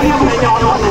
Ich bin ja auch noch